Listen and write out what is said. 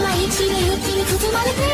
今一年一気に包まれて